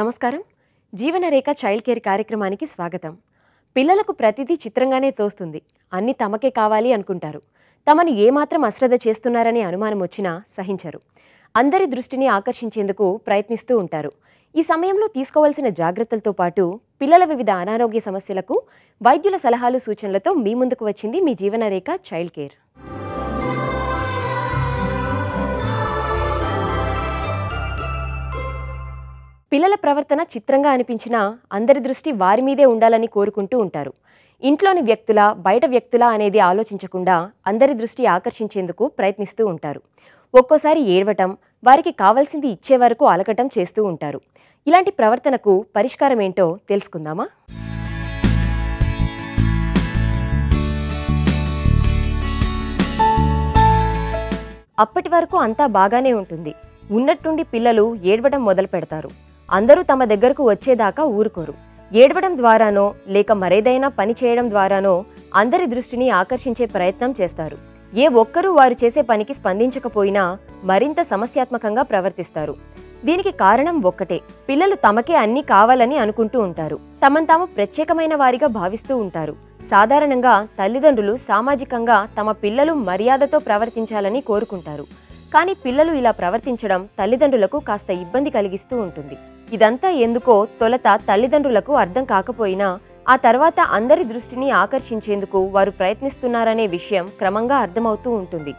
నమస్కారం. జీవనరేఖ child care కార్యక్రమానికి స్వాగతం. పిల్లలకు ప్రతిదీ చిత్రంగానే తోస్తుంది. అన్ని తమకే కావాలి అనుకుంటారు. తమను ఏమాత్రం అశ్రద్ధ చేస్తున్నారనే అనుమానం వచ్చినా సహించరు. అందరి దృష్టిని ఆకర్షించేందుకు ప్రయత్నిస్తూ ఉంటారు. ఈ సమయంలో తీసుకోవాల్సిన జాగ్రత్తలతో పాటు పిల్లల వివిధ అనారోగ్య సమస్యలకు వైద్యుల సలహాలు సూచనలతో మీ ముందుకు వచ్చింది మీ జీవనరేఖ చైల్డ్ కేర్. పిల్లల ప్రవర్తన చిత్రంగా అనిపించినా అందరి దృష్టి వారి మీదే ఉండాలని కోరుకుంటూ ఉంటారు. ఇంట్లోని వ్యక్తుల బయట వ్యక్తుల అనేది ఆలోచించకుండా అందరి దృష్టి ఆకర్షించేందుకు ప్రయత్నిస్తూ ఉంటారు. ఒక్కోసారి ఏడవటం వారికి కావాల్సింది ఇచ్చే వరకు అలకటం చేస్తూ ఉంటారు. ఇలాంటి ప్రవర్తనకు పరిష్కారం ఏంటో తెలుసుకుందామా? అప్పటి వరకు అంతా బాగానే ఉంటుంది. ఉన్నట్టుండి పిల్లలు ఏడవడం మొదలు పెడతారు అందరూ తమ దగ్గరకు వచ్చేదాకా ఊరుకోరు. ఏడవడం ద్వారానో లేక మరేదైనా పని చేయడం ద్వారానో అందరి దృష్టిని ఆకర్షించే ప్రయత్నం చేస్తారు. ఏ ఒక్కరూ వారు చేసే పనికి స్పందించకపోయినా మరింత సమస్యాత్మకంగా ప్రవర్తిస్తారు. దీనికి కారణం ఒక్కటే పిల్లలు తమకే అన్నీ కావాలని అనుకుంటూ ఉంటారు. తమను తాము ప్రత్యేకమైన వారిగా భావిస్తూ ఉంటారు. సాధారణంగా తల్లిదండ్రులు సామాజికంగా తమ పిల్లలు మర్యాదతో ప్రవర్తించాలని కోరుకుంటారు. కానీ పిల్లలు ఇలా ప్రవర్తించడం తల్లిదండ్రులకు కాస్త ఇబ్బంది కలిగిస్తూ ఉంటుంది. ఇదంతా ఎందుకో తొలత తల్లిదండ్రులకు అర్థం కాకపోయినా ఆ తర్వాత అందరి దృష్టిని ఆకర్షించేందుకు వారు ప్రయత్నిస్తున్నారనే విషయం క్రమంగా అర్థమవుతూ ఉంటుంది.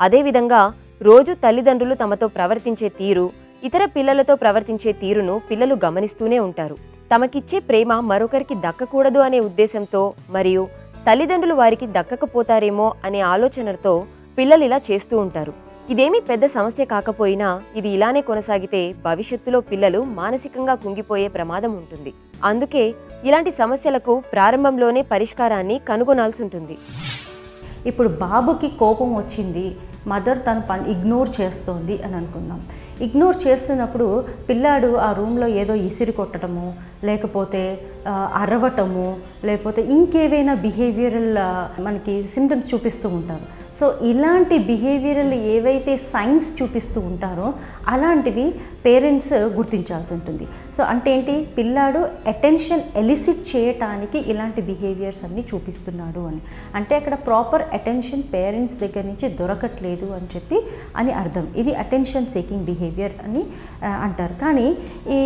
అదేవిధంగా రోజు తల్లిదండ్రులు తమతో ప్రవర్తించే తీరు ఇతర పిల్లలతో ప్రవర్తించే తీరును పిల్లలు గమనిస్తూనే ఉంటారు. తమకిచ్చే ప్రేమ మరొకరికి దక్కకూడదు అనే ఉద్దేశంతో మరియు తల్లిదండ్రులు వారికి దక్కకపోతారేమో అనే ఆలోచనతో పిల్లలు ఇలా చేస్తూ ఉంటారు. ఇదేమీ పెద్ద సమస్య కాకపోయినా ఇది ఇలానే కొనసాగితే భవిష్యత్తులో పిల్లలు మానసికంగా కుంగిపోయే ప్రమాదం ఉంటుంది. అందుకే ఇలాంటి సమస్యలకు ప్రారంభంలోనే పరిష్కారాన్ని కనుగొనాల్సి ఉంటుంది. ఇప్పుడు బాబుకి కోపం వచ్చింది. మదర్ తన పని ఇగ్నోర్ చేస్తోంది అని అనుకుందాం. ఇగ్నోర్ చేస్తున్నప్పుడు పిల్లాడు ఆ రూమ్లో ఏదో ఇసిరి కొట్టడము లేకపోతే అరవటము లేకపోతే ఇంకేవైనా బిహేవియరల్ మనకి సిమ్టమ్స్ చూపిస్తూ ఉంటారు. సో ఇలాంటి బిహేవియరల్ ఏవైతే సైన్స్ చూపిస్తూ ఉంటారో అలాంటివి పేరెంట్స్ గుర్తించాల్సి ఉంటుంది. సో అంటే ఏంటి? పిల్లాడు అటెన్షన్ ఎలిసిట్ చేయటానికి ఇలాంటి బిహేవియర్స్ అన్ని చూపిస్తున్నాడు అని. అంటే అక్కడ ప్రాపర్ అటెన్షన్ పేరెంట్స్ దగ్గర నుంచి దొరకట్లేదు అని చెప్పి అని అర్థం. ఇది అటెన్షన్ సేకింగ్ బిహేవియర్ అని అంటారు. కానీ ఈ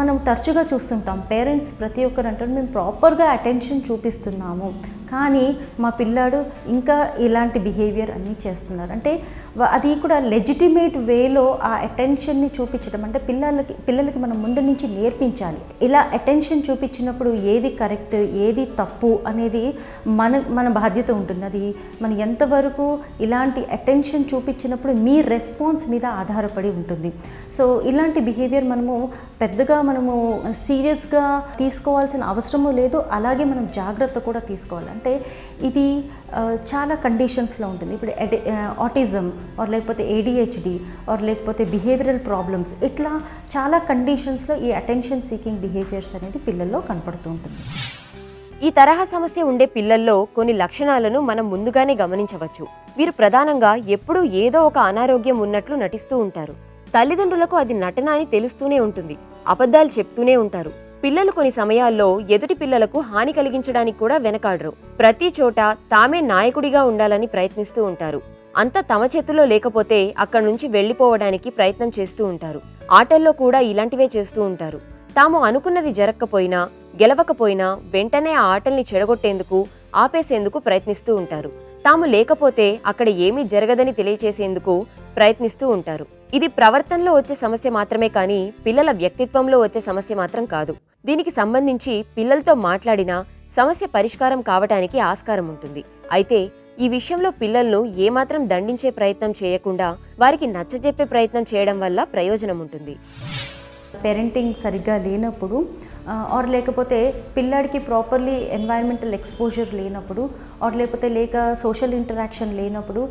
మనం తరచుగా చూస్తుంటాం పేరెంట్స్ ప్రతి ఒక్కరు అంటారు మేము ప్రాపర్గా అటెన్షన్ చూపిస్తున్నాము కానీ మా పిల్లాడు ఇంకా ఇలాంటి బిహేవియర్ అన్నీ చేస్తున్నారు. అంటే అది కూడా లెజిటిమేట్ వేలో ఆ అటెన్షన్ని చూపించడం. అంటే పిల్లలకి పిల్లలకి మనం ముందు నుంచి నేర్పించాలి. ఇలా అటెన్షన్ చూపించినప్పుడు ఏది కరెక్ట్ ఏది తప్పు అనేది మన మన బాధ్యత ఉంటుంది. అది మనం ఎంతవరకు ఇలాంటి అటెన్షన్ చూపించినప్పుడు మీ రెస్పాన్స్ మీద ఆధారపడి ఉంటుంది. సో ఇలాంటి బిహేవియర్ మనము పెద్దగా మనము సీరియస్గా తీసుకోవాల్సిన అవసరము లేదు. అలాగే మనం జాగ్రత్త కూడా తీసుకోవాలి. ఏంటంటే ఇది చాలా కండిషన్స్లో ఉంటుంది. ఇప్పుడు ఆటిజం ఆర్ లేకపోతే ఏడిహెచ్డి ఆర్ లేకపోతే బిహేవియరల్ ప్రాబ్లమ్స్ ఇట్లా చాలా కండిషన్స్లో ఈ అటెన్షన్ సీకింగ్ బిహేవియర్స్ అనేది పిల్లల్లో కనపడుతూ ఉంటుంది. ఈ తరహా సమస్య ఉండే పిల్లల్లో కొన్ని లక్షణాలను మనం ముందుగానే గమనించవచ్చు. వీరు ప్రధానంగా ఎప్పుడూ ఏదో ఒక అనారోగ్యం ఉన్నట్లు నటిస్తూ ఉంటారు. తల్లిదండ్రులకు అది నటన అని తెలుస్తూనే ఉంటుంది. అబద్ధాలు చెప్తూనే ఉంటారు. పిల్లలు కొన్ని సమయాల్లో ఎదుటి పిల్లలకు హాని కలిగించడానికి కూడా వెనకాడరు. ప్రతి చోట తామే నాయకుడిగా ఉండాలని ప్రయత్నిస్తూ ఉంటారు. అంత తమ చేతుల్లో లేకపోతే అక్కడి నుంచి వెళ్ళిపోవడానికి ప్రయత్నం చేస్తూ ఉంటారు. ఆటల్లో కూడా ఇలాంటివే చేస్తూ ఉంటారు. తాము అనుకున్నది జరగకపోయినా గెలవకపోయినా వెంటనే ఆ ఆటల్ని చెడగొట్టేందుకు ఆపేసేందుకు ప్రయత్నిస్తూ ఉంటారు. తాము లేకపోతే అక్కడ ఏమీ జరగదని తెలియచేసేందుకు ప్రయత్నిస్తూ ఉంటారు. ఇది ప్రవర్తనలో వచ్చే సమస్య మాత్రమే కానీ పిల్లల వ్యక్తిత్వంలో వచ్చే సమస్య మాత్రం కాదు. దీనికి సంబంధించి పిల్లలతో మాట్లాడినా సమస్య పరిష్కారం కావటానికి ఆస్కారం ఉంటుంది. అయితే ఈ విషయంలో పిల్లలను ఏమాత్రం దండించే ప్రయత్నం చేయకుండా వారికి నచ్చజెప్పే ప్రయత్నం చేయడం వల్ల ప్రయోజనం ఉంటుంది. పేరెంటింగ్ సరిగ్గా లేనప్పుడు ఆర్ లేకపోతే పిల్లాడికి ప్రాపర్లీ ఎన్వైరన్మెంటల్ ఎక్స్పోజర్ లేనప్పుడు ఆర్ లేకపోతే లేక సోషల్ ఇంటరాక్షన్ లేనప్పుడు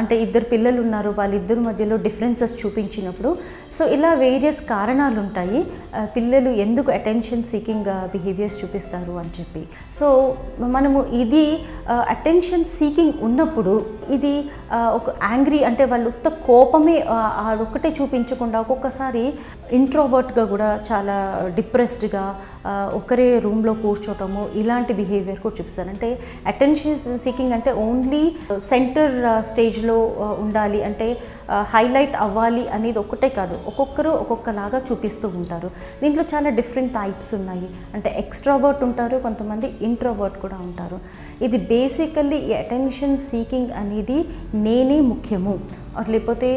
అంటే ఇద్దరు పిల్లలు ఉన్నారు వాళ్ళిద్దరి మధ్యలో డిఫరెన్సెస్ చూపించినప్పుడు సో ఇలా వేరియస్ కారణాలు ఉంటాయి. పిల్లలు ఎందుకు అటెన్షన్ సీకింగ్ బిహేవియర్స్ చూపిస్తారు అని చెప్పి. సో మనము ఇది అటెన్షన్ సీకింగ్ ఉన్నప్పుడు ఇది ఒక యాంగ్రీ అంటే వాళ్ళు ఉత్త కోపమే అదొక్కటే చూపించకుండా ఒక్కొక్కసారి ఇంట్రోవర్ట్గా కూడా చాలా డిప్రెస్డ్గా ఒకరే రూమ్లో కూర్చోటము ఇలాంటి బిహేవియర్ కూడా చూపిస్తారు. అంటే అటెన్షన్ సీకింగ్ అంటే ఓన్లీ సెంటర్ స్టేజ్లో ఉండాలి అంటే హైలైట్ అవ్వాలి అనేది ఒక్కటే కాదు. ఒక్కొక్కరు ఒక్కొక్కలాగా చూపిస్తూ ఉంటారు. దీంట్లో చాలా డిఫరెంట్ టైప్స్ ఉన్నాయి. అంటే ఎక్స్ట్రావర్ట్ ఉంటారు కొంతమంది ఇంట్రోవర్ట్ కూడా ఉంటారు. ఇది బేసికల్లీ ఈ అటెన్షన్ సీకింగ్ అనేది నేనే ముఖ్యము. లేకపోతే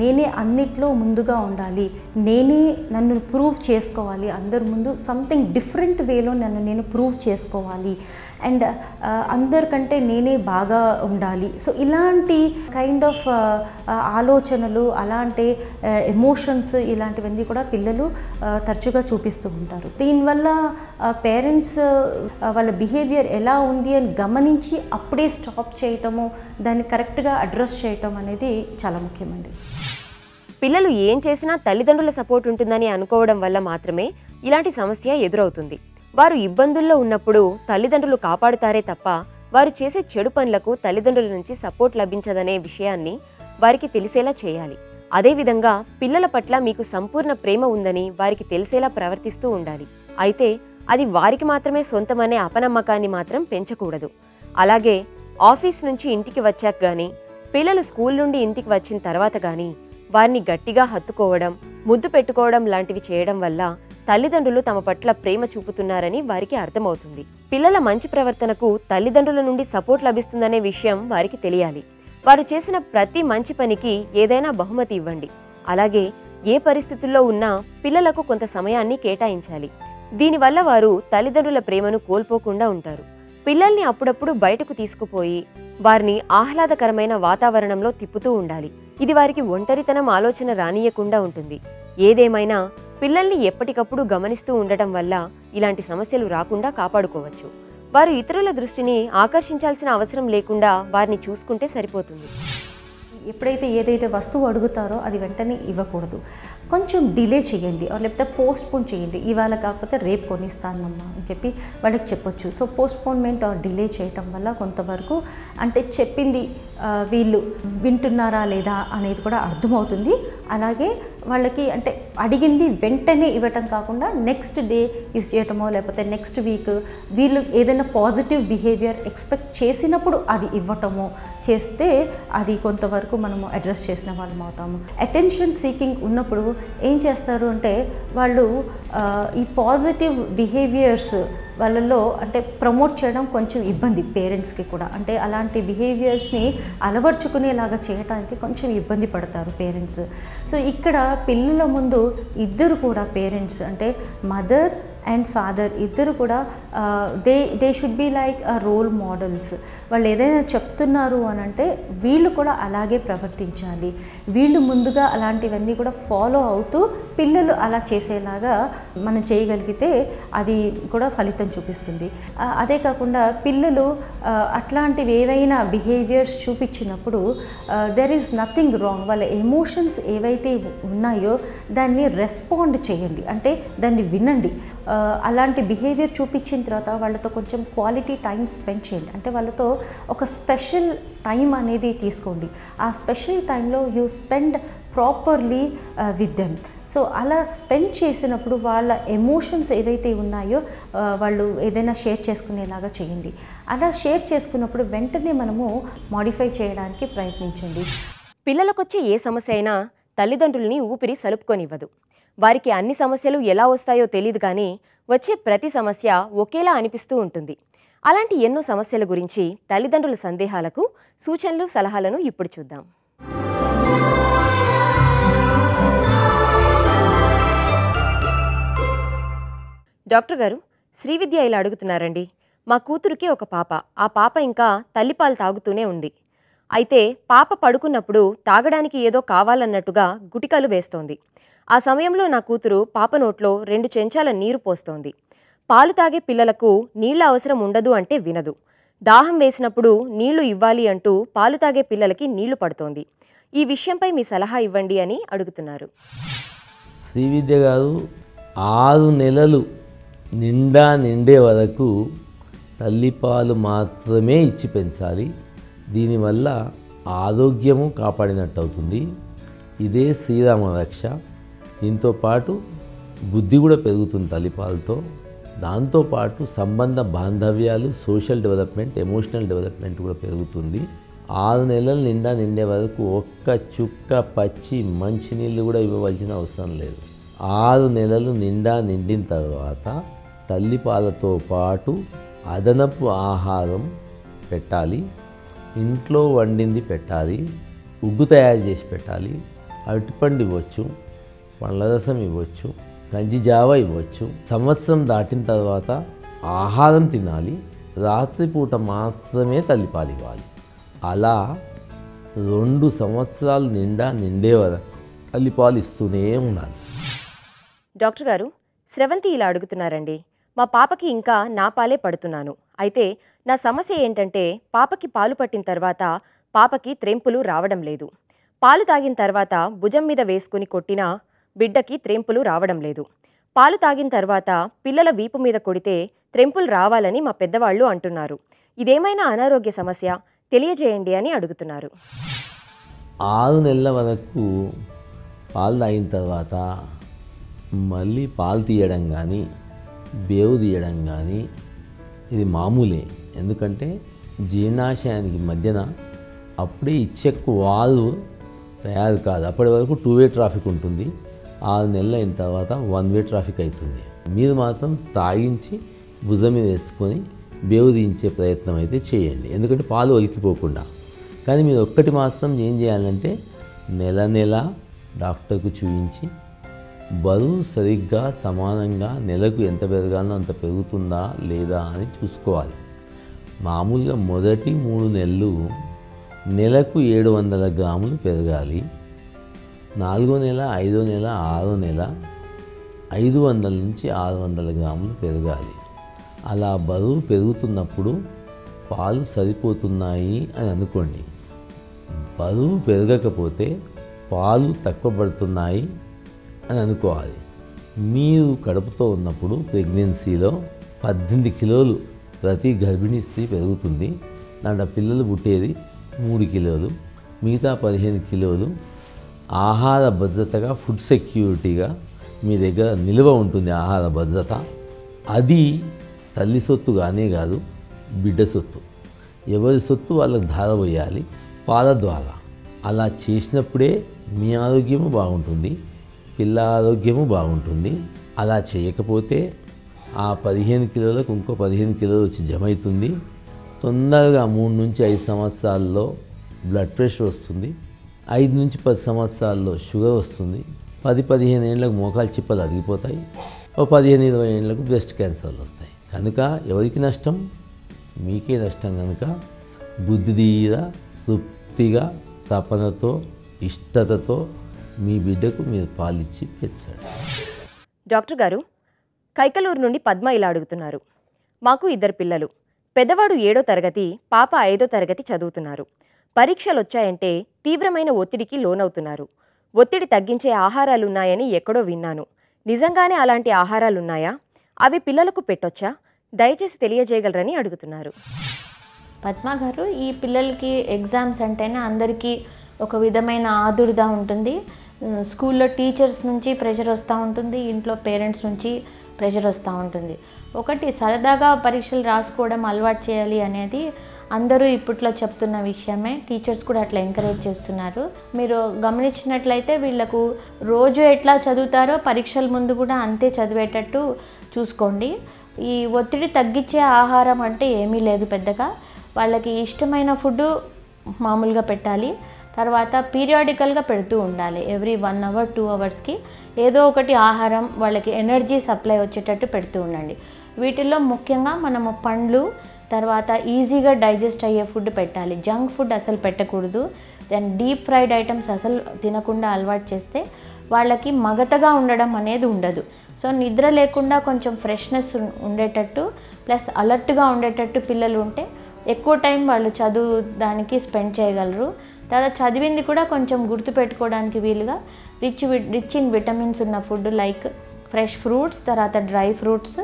నేనే అన్నిట్లో ముందుగా ఉండాలి. నేనే నన్ను ప్రూవ్ చేసుకోవాలి. అందరి ముందు సంథింగ్ డిఫరెంట్ వేలో నన్ను నేను ప్రూవ్ చేసుకోవాలి. అండ్ అందరికంటే నేనే బాగా ఉండాలి. సో ఇలాంటి కైండ్ ఆఫ్ ఆలోచనలు అలాంటి ఎమోషన్స్ ఇలాంటివన్నీ కూడా పిల్లలు తరచుగా చూపిస్తూ ఉంటారు. దీనివల్ల పేరెంట్స్ వాళ్ళ బిహేవియర్ ఎలా ఉంది అని గమనించి అప్పుడే స్టాప్ చేయటము దాన్ని కరెక్ట్గా అడ్రస్ చేయటం అనేది చాలా ముఖ్యమండి. పిల్లలు ఏం చేసినా తల్లిదండ్రుల సపోర్ట్ ఉంటుందని అనుకోవడం వల్ల మాత్రమే ఇలాంటి సమస్య ఎదురవుతుంది. వారు ఇబ్బందుల్లో ఉన్నప్పుడు తల్లిదండ్రులు కాపాడుతారే తప్ప వారు చేసే చెడు పనులకు తల్లిదండ్రుల నుంచి సపోర్ట్ లభించదనే విషయాన్ని వారికి తెలిసేలా చేయాలి. అదేవిధంగా పిల్లల పట్ల మీకు సంపూర్ణ ప్రేమ ఉందని వారికి తెలిసేలా ప్రవర్తిస్తూ ఉండాలి. అయితే అది వారికి మాత్రమే సొంతమనే అపనమ్మకాన్ని మాత్రం పెంచకూడదు. అలాగే ఆఫీస్ నుంచి ఇంటికి వచ్చాక కానీ పిల్లలు స్కూల్ నుండి ఇంటికి వచ్చిన తర్వాత కానీ వారిని గట్టిగా హత్తుకోవడం ముద్దు పెట్టుకోవడం లాంటివి చేయడం వల్ల తల్లిదండ్రులు తమ పట్ల ప్రేమ చూపుతున్నారని వారికి అర్థమవుతుంది. పిల్లల మంచి ప్రవర్తనకు తల్లిదండ్రుల నుండి సపోర్ట్ లభిస్తుందనే విషయం వారికి తెలియాలి. వారు చేసిన ప్రతి మంచి పనికి ఏదైనా బహుమతి ఇవ్వండి. అలాగే ఏ పరిస్థితుల్లో ఉన్నా పిల్లలకు కొంత సమయాన్ని కేటాయించాలి. దీనివల్ల వారు తల్లిదండ్రుల ప్రేమను కోల్పోకుండా ఉంటారు. పిల్లల్ని అప్పుడప్పుడు బయటకు తీసుకుపోయి వారిని ఆహ్లాదకరమైన వాతావరణంలో తిప్పుతూ ఉండాలి. ఇది వారికి ఒంటరితనం ఆలోచన రానియకుండా ఉంటుంది. ఏదేమైనా పిల్లల్ని ఎప్పటికప్పుడు గమనిస్తూ ఉండటం వల్ల ఇలాంటి సమస్యలు రాకుండా కాపాడుకోవచ్చు. వారు ఇతరుల దృష్టిని ఆకర్షించాల్సిన అవసరం లేకుండా వారిని చూసుకుంటే సరిపోతుంది. ఎప్పుడైతే ఏదైతే వస్తువు అడుగుతారో అది వెంటనే ఇవ్వకూడదు. కొంచెం డిలే చేయండి. లేకపోతే పోస్ట్పోన్ చేయండి. ఇవాళ కాకపోతే రేపు కొనిస్తానమ్మా అని చెప్పి వాళ్ళకి చెప్పొచ్చు. సో పోస్ట్పోన్మెంట్ ఆర్ డిలే చేయటం వల్ల కొంతవరకు అంటే చెప్పింది వీళ్ళు వింటున్నారా లేదా అనేది కూడా అర్థమవుతుంది. అలాగే వాళ్ళకి అంటే అడిగింది వెంటనే ఇవ్వటం కాకుండా నెక్స్ట్ డే ఇస్ చేయటమో లేకపోతే నెక్స్ట్ వీక్ వీళ్ళు ఏదైనా పాజిటివ్ బిహేవియర్ ఎక్స్పెక్ట్ చేసినప్పుడు అది ఇవ్వటమో చేస్తే అది కొంతవరకు మనము అడ్రస్ చేసిన వాళ్ళం అవుతాము. అటెన్షన్ సీకింగ్ ఉన్నప్పుడు ఏం చేస్తారు అంటే వాళ్ళు ఈ పాజిటివ్ బిహేవియర్స్ వాళ్ళలో అంటే ప్రమోట్ చేయడం కొంచెం ఇబ్బంది పేరెంట్స్కి కూడా. అంటే అలాంటి బిహేవియర్స్ని అలవర్చుకునేలాగా చేయడానికి కొంచెం ఇబ్బంది పడతారు పేరెంట్స్ సో ఇక్కడ పిల్లల ముందు ఇద్దరు కూడా పేరెంట్స్ అంటే మదర్ అండ్ ఫాదర్ ఇద్దరు కూడా they they should be like role models వాళ్ళు ఏదైనా చెప్తున్నారు అని అంటే వీళ్ళు కూడా అలాగే ప్రవర్తించాలి. వీళ్ళు ముందుగా అలాంటివన్నీ కూడా ఫాలో అవుతూ పిల్లలు అలా చేసేలాగా మనం చేయగలిగితే అది కూడా ఫలితం చూపిస్తుంది. అదే కాకుండా పిల్లలు అట్లాంటివి ఏదైనా బిహేవియర్స్ చూపించినప్పుడు దెర్ ఈజ్ నథింగ్ రాంగ్ వాళ్ళ ఎమోషన్స్ ఏవైతే ఉన్నాయో దాన్ని రెస్పాండ్ చేయండి. అంటే దాన్ని వినండి. అలాంటి బిహేవియర్ చూపించిన తర్వాత వాళ్ళతో కొంచెం క్వాలిటీ టైం స్పెండ్ చేయండి. అంటే వాళ్ళతో ఒక స్పెషల్ టైం అనేది తీసుకోండి. ఆ స్పెషల్ టైంలో you spend properly with them so అలా స్పెండ్ చేసినప్పుడు వాళ్ళ ఎమోషన్స్ ఏవైతే ఉన్నాయో వాళ్ళు ఏదైనా షేర్ చేసుకునేలాగా చేయండి. అలా షేర్ చేసుకున్నప్పుడు వెంటనే మనము మాడిఫై చేయడానికి ప్రయత్నించండి. పిల్లలకొచ్చే ఏ సమస్య అయినా తల్లిదండ్రుల్ని ఊపిరి సలుపుకొనివ్వదు. వారికి అన్ని సమస్యలు ఎలా వస్తాయో తెలియదు కానీ వచ్చే ప్రతి సమస్య ఒకేలా అనిపిస్తూ ఉంటుంది. అలాంటి ఎన్నో సమస్యల గురించి తల్లిదండ్రుల సందేహాలకు సూచనలు సలహాలను ఇప్పుడు చూద్దాం. డాక్టర్ గారు శ్రీవిద్య ఇలా అడుగుతున్నారండి. మా కూతురికి ఒక పాప. ఆ పాప ఇంకా తల్లిపాలు తాగుతూనే ఉంది. అయితే పాప పడుకున్నప్పుడు తాగడానికి ఏదో కావాలన్నట్టుగా గుటికలు వేస్తోంది. ఆ సమయంలో నా కూతురు పాప నోట్లో రెండు చెంచాల నీరు పోస్తోంది. పాలు తాగే పిల్లలకు నీళ్ళ అవసరం ఉండదు అంటే వినదు. దాహం వేసినప్పుడు నీళ్ళు ఇవ్వాలి అంటూ పాలు తాగే పిల్లలకి నీళ్ళు పడుతోంది. ఈ విషయంపై మీ సలహా ఇవ్వండి అని అడుగుతున్నారు. శ్రీ విద్య గారు ఆరు నెలలు నిండా నిండే వరకు తల్లిపాలు మాత్రమే ఇచ్చి పెంచాలి. దీనివల్ల ఆరోగ్యము కాపాడినట్టు అవుతుంది ఇదే శ్రీరామ రక్ష. దీంతో పాటు బుద్ధి కూడా పెరుగుతుంది తల్లిపాలతో దాంతోపాటు సంబంధ బాంధవ్యాలు సోషల్ డెవలప్మెంట్ ఎమోషనల్ డెవలప్మెంట్ కూడా పెరుగుతుంది. ఆరు నెలలు నిండా నిండే వరకు ఒక్క చుక్క పచ్చి మంచినీళ్ళు కూడా ఇవ్వవలసిన అవసరం లేదు. ఆరు నెలలు నిండా నిండిన తర్వాత తల్లిపాలతో పాటు అదనపు ఆహారం పెట్టాలి. ఇంట్లో వండింది పెట్టాలి ఉగ్గు తయారు చేసి పెట్టాలి అరటిపండు ఇవ్వచ్చు పండ్ల రసం ఇవ్వచ్చు గంజి జావ ఇవ్వచ్చు. సంవత్సరం దాటిన తర్వాత ఆహారం తినాలి రాత్రిపూట మాత్రమే తల్లిపాలు ఇవ్వాలి. అలా రెండు సంవత్సరాలు నిండా నిండే వరకు తల్లిపాలు ఇస్తూనే ఉండాలి. డాక్టర్ గారు స్రవంతి ఇలా అడుగుతున్నారండి. మా పాపకి ఇంకా నా పాలే పడుతున్నాను. అయితే నా సమస్య ఏంటంటే పాపకి పాలు పట్టిన తర్వాత పాపకి త్రెంపులు రావడం లేదు. పాలు తాగిన తర్వాత భుజం మీద వేసుకుని కొట్టినా బిడ్డకి త్రెంపులు రావడం లేదు. పాలు తాగిన తర్వాత పిల్లల వీపు మీద కొడితే త్రెంపులు రావాలని మా పెద్దవాళ్ళు అంటున్నారు. ఇదేమైనా అనారోగ్య సమస్య? తెలియజేయండి అని అడుగుతున్నారు. ఆరు నెలల వరకు పాలు తాగిన తర్వాత మళ్ళీ పాలు తీయడం కానీ బేవు తీయడం కానీ ఇది మామూలే. ఎందుకంటే జీర్ణాశయానికి మధ్యన అప్పుడే ఇచ్చెక్ వాల్వ్ తయారు కాదు. అప్పటి వరకు టూ వే ట్రాఫిక్ ఉంటుంది. ఆరు నెలలు అయిన తర్వాత వన్ వే ట్రాఫిక్ అవుతుంది. మీరు మాత్రం తాగించి భుజం మీద వేసుకొని బేవు దించే ప్రయత్నం అయితే చేయండి. ఎందుకంటే పాలు ఒలికిపోకుండా కానీ మీరు ఒక్కటి మాత్రం ఏం చేయాలంటే నెల నెల డాక్టర్కు చూపించి బరువు సరిగ్గా సమానంగా నెలకు ఎంత పెరగాలో అంత పెరుగుతుందా లేదా అని చూసుకోవాలి. మామూలుగా మొదటి మూడు నెలలు నెలకు ఏడు వందల గ్రాములు పెరగాలి. నాలుగో నెల ఐదో నెల ఆరో నెల ఐదు వందల నుంచి ఆరు వందల గ్రాములు పెరగాలి. అలా బరువు పెరుగుతున్నప్పుడు పాలు సరిపోతున్నాయి అని అనుకోండి. బరువు పెరగకపోతే పాలు తక్కువ పడుతున్నాయి అని అనుకోవాలి. మీరు కడుపుతో ఉన్నప్పుడు ప్రెగ్నెన్సీలో పద్దెనిమిది కిలోలు ప్రతి గర్భిణీ స్త్రీ పెరుగుతుంది. దాంట్లో పిల్లలు పుట్టేది మూడు కిలోలు మిగతా పదిహేను కిలోలు ఆహార భద్రతగా ఫుడ్ సెక్యూరిటీగా మీ దగ్గర నిల్వ ఉంటుంది ఆహార భద్రత. అది తల్లి సొత్తు కానే కాదు బిడ్డ సొత్తు. ఎవరి సొత్తు వాళ్ళకి ధారపోయాలి? పాల ద్వారా అలా చేసినప్పుడే మీ ఆరోగ్యము బాగుంటుంది. పిల్ల ఆరోగ్యము బాగుంటుంది. అలా చేయకపోతే ఆ పదిహేను కిలోలకు ఇంకో పదిహేను కిలోలు వచ్చి జమ అవుతుంది తొందరగా మూడు నుంచి ఐదు సంవత్సరాల్లో బ్లడ్ ప్రెషర్ వస్తుంది. ఐదు నుంచి పది సంవత్సరాల్లో షుగర్ వస్తుంది. పది పదిహేను ఏళ్ళకు మోకాలు చిప్పలు అరిగిపోతాయి ఓ పదిహేను ఇరవై ఏళ్ళకు బ్రెస్ట్ క్యాన్సర్లు వస్తాయి. కనుక ఎవరికి నష్టం? మీకే నష్టం కనుక బుద్ధిదీర తృప్తిగా తపనతో ఇష్టతతో మీ బిడ్డకు మీరు పాలిచ్చి పెంచండి. డాక్టర్ గారు కైకలూరు నుండి పద్మ ఇలా అడుగుతున్నారు. మాకు ఇద్దరు పిల్లలు. పెద్దవాడు ఏడో తరగతి పాప ఐదో తరగతి చదువుతున్నారు. పరీక్షలు వచ్చాయంటే తీవ్రమైన ఒత్తిడికి లోనవుతున్నారు. ఒత్తిడి తగ్గించే ఆహారాలున్నాయని ఎక్కడో విన్నాను. నిజంగానే అలాంటి ఆహారాలున్నాయా? అవి పిల్లలకు పెట్టొచ్చా? దయచేసి తెలియజేయగలరని అడుగుతున్నారు. పద్మ గారు ఈ పిల్లలకి ఎగ్జామ్స్ అంటేనే అందరికీ ఒక విధమైన ఆదుర్ద ఉంటుంది. స్కూల్లో టీచర్స్ నుంచి ప్రెషర్ వస్తూ ఉంటుంది ఇంట్లో పేరెంట్స్ నుంచి ప్రెషర్ వస్తూ ఉంటుంది. ఒకటి సరదాగా పరీక్షలు రాసుకోవడం అలవాటు చేయాలి అనేది అందరూ ఇప్పట్లో చెప్తున్న విషయమే. టీచర్స్ కూడా అట్లా ఎంకరేజ్ చేస్తున్నారు. మీరు గమనించినట్లయితే వీళ్ళకు రోజు ఎట్లా చదువుతారో పరీక్షల ముందు కూడా అంతే చదివేటట్టు చూసుకోండి. ఈ ఒత్తిడి తగ్గించే ఆహారం అంటే ఏమీ లేదు పెద్దగా. వాళ్ళకి ఇష్టమైన ఫుడ్ మామూలుగా పెట్టాలి. తర్వాత పీరియాడికల్గా పెడుతూ ఉండాలి. ఎవ్రీ వన్ అవర్ టూ అవర్స్కి ఏదో ఒకటి ఆహారం వాళ్ళకి ఎనర్జీ సప్లై వచ్చేటట్టు పెడుతూ ఉండండి. వీటిల్లో ముఖ్యంగా మనము పండ్లు తర్వాత ఈజీగా డైజెస్ట్ అయ్యే ఫుడ్ పెట్టాలి. జంక్ ఫుడ్ అసలు పెట్టకూడదు. దెన్ డీప్ ఫ్రైడ్ ఐటమ్స్ అసలు తినకుండా అలవాటు చేస్తే వాళ్ళకి మగతగా ఉండడం అనేది ఉండదు. సో నిద్ర లేకుండా కొంచెం ఫ్రెష్నెస్ ఉండేటట్టు ప్లస్ అలర్ట్గా ఉండేటట్టు పిల్లలు ఉంటే ఎక్కువ టైం వాళ్ళు చదువు దానికి స్పెండ్ చేయగలరు. తర్వాత చదివింది కూడా కొంచెం గుర్తుపెట్టుకోవడానికి వీలుగా. రిచ్ రిచ్ ఇన్ విటమిన్స్ ఉన్న ఫుడ్ లైక్ ఫ్రెష్ ఫ్రూట్స్ తర్వాత డ్రై ఫ్రూట్స్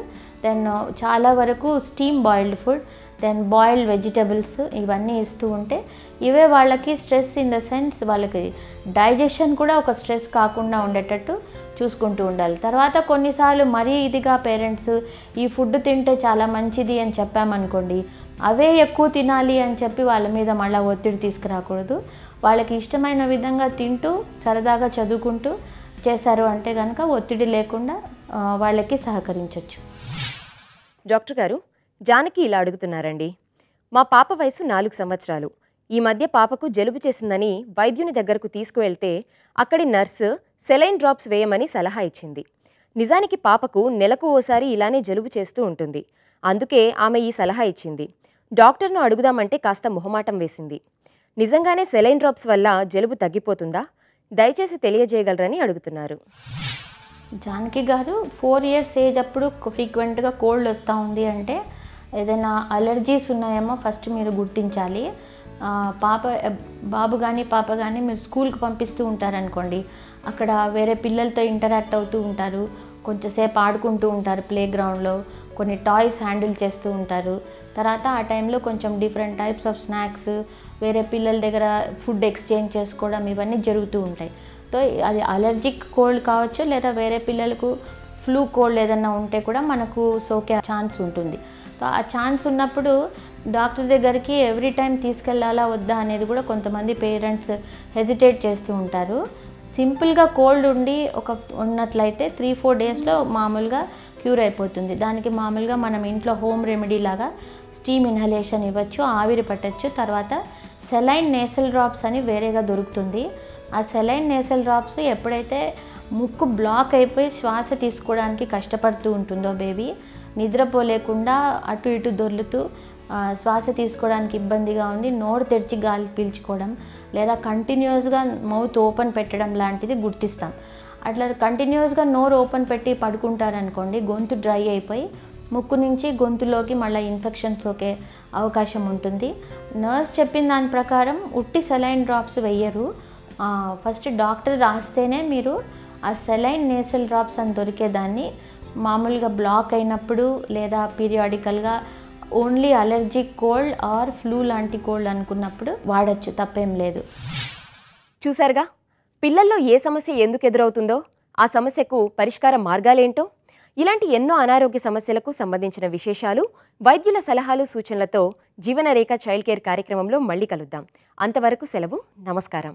దెన్ చాలా వరకు steam boiled food then boiled vegetables ఇవన్నీ ఇస్తూ ఉంటే ఇవే వాళ్ళకి స్ట్రెస్ ఇన్ ద సెన్స్ వాళ్ళకి డైజెషన్ కూడా ఒక స్ట్రెస్ కాకుండా ఉండేటట్టు చూసుకుంటూ ఉండాలి. తర్వాత కొన్నిసార్లు మరీ ఇదిగా పేరెంట్స్ ఈ ఫుడ్ తింటే చాలా మంచిది అని చెప్పామనుకోండి అవే ఎక్కువ తినాలి అని చెప్పి వాళ్ళ మీద మళ్ళీ ఒత్తిడి తీసుకురాకూడదు. వాళ్ళకి ఇష్టమైన విధంగా తింటూ సరదాగా చదువుకుంటూ చేశారు అంటే కనుక ఒత్తిడి లేకుండా వాళ్ళకి సహకరించవచ్చు డాక్టర్ గారు జానకి ఇలా అడుగుతున్నారండి. మా పాప వయసు నాలుగు సంవత్సరాలు. ఈ మధ్య పాపకు జలుబు చేసిందని వైద్యుని దగ్గరకు తీసుకువెళ్తే అక్కడి నర్సు సెలైన్ డ్రాప్స్ వేయమని సలహా ఇచ్చింది. నిజానికి పాపకు నెలకు ఓసారి ఇలానే జలుబు చేస్తూ ఉంటుంది. అందుకే ఆమె ఈ సలహా ఇచ్చింది. డాక్టర్ను అడుగుదామంటే కాస్త మొహమాటం వేసింది. నిజంగానే సెలైన్ డ్రాప్స్ వల్ల జలుబు తగ్గిపోతుందా? దయచేసి తెలియజేయగలరని అడుగుతున్నారు. జానకి గారు ఫోర్ ఇయర్స్ ఏజ్ అప్పుడు ఫ్రీక్వెంట్గా కోల్డ్ వస్తూ ఉంది అంటే ఏదైనా అలర్జీస్ ఉన్నాయేమో ఫస్ట్ మీరు గుర్తించాలి. పాప బాబు కానీ పాప కానీ మీరు స్కూల్కి పంపిస్తూ ఉంటారనుకోండి. అక్కడ వేరే పిల్లలతో ఇంటరాక్ట్ అవుతూ ఉంటారు. కొంచెంసేపు ఆడుకుంటూ ఉంటారు ప్లే గ్రౌండ్లో కొన్ని టాయ్స్ హ్యాండిల్ చేస్తూ ఉంటారు. తర్వాత ఆ టైంలో కొంచెం డిఫరెంట్ టైప్స్ ఆఫ్ స్నాక్స్ వేరే పిల్లల దగ్గర ఫుడ్ ఎక్స్చేంజ్ చేసుకోవడం ఇవన్నీ జరుగుతూ ఉంటాయి. సో అది అలర్జిక్ కోల్డ్ కావచ్చు లేదా వేరే పిల్లలకు ఫ్లూ కోల్డ్ ఏదన్నా ఉంటే కూడా మనకు సోకే ఛాన్స్ ఉంటుంది. సో ఆ ఛాన్స్ ఉన్నప్పుడు డాక్టర్ దగ్గరికి ఎవ్రీ టైం తీసుకెళ్ళాలా వద్దా అనేది కూడా కొంతమంది పేరెంట్స్ హెజిటేట్ చేస్తూ ఉంటారు. సింపుల్గా కోల్డ్ ఉండి ఒక ఉన్నట్లయితే త్రీ ఫోర్ డేస్లో మామూలుగా క్యూర్ అయిపోతుంది. దానికి మామూలుగా మనం ఇంట్లో హోమ్ రెమెడీ లాగా స్టీమ్ ఇన్హలేషన్ ఇవ్వచ్చు ఆవిరి పట్టచ్చు. తర్వాత సెలైన్ నేసల్ డ్రాప్స్ అని వేరేగా దొరుకుతుంది. ఆ సెలైన్ నేసల్ డ్రాప్స్ ఎప్పుడైతే ముక్కు బ్లాక్ అయిపోయి శ్వాస తీసుకోవడానికి కష్టపడుతూ ఉంటుందో బేబీ నిద్రపోలేకుండా అటు ఇటు దొర్లుతూ శ్వాస తీసుకోవడానికి ఇబ్బందిగా ఉంది నోరు తెరిచి గాలి పీల్చుకోవడం లేదా కంటిన్యూస్గా మౌత్ ఓపెన్ పెట్టడం లాంటిది గుర్తిస్తాం. అట్లా కంటిన్యూస్గా నోరు ఓపెన్ పెట్టి పడుకుంటారనుకోండి గొంతు డ్రై అయిపోయి ముక్కు నుంచి గొంతులోకి మళ్ళీ ఇన్ఫెక్షన్ సోకే అవకాశం ఉంటుంది. నర్స్ చెప్పిన దాని ప్రకారం ఉట్టి సెలైన్ డ్రాప్స్ వెయ్యరు. ఫస్ట్ డాక్టర్ రాస్తేనే మీరు ఆ సెలైన్ నేసల్ డ్రాప్స్ అని దొరికేదాన్ని. మామూలుగా బ్లాక్ అయినప్పుడు లేదా పీరియాడికల్గా only allergy cold or flu లాంటి కోల్డ్ అనుకున్నప్పుడు వాడచ్చు తప్పేం లేదు. చూసారుగా? పిల్లల్లో ఏ సమస్య ఎందుకు ఎదురవుతుందో ఆ సమస్యకు పరిష్కార మార్గాలేంటో ఇలాంటి ఎన్నో అనారోగ్య సమస్యలకు సంబంధించిన విశేషాలు వైద్యుల సలహాలు సూచనలతో జీవనరేఖ చైల్డ్ కేర్ కార్యక్రమంలో మళ్ళీ కలుద్దాం. అంతవరకు సెలవు నమస్కారం.